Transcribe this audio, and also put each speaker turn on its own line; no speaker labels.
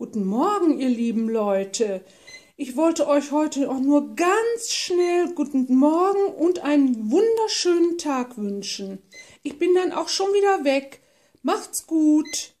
Guten Morgen, ihr lieben Leute. Ich wollte euch heute auch nur ganz schnell guten Morgen und einen wunderschönen Tag wünschen. Ich bin dann auch schon wieder weg. Macht's gut.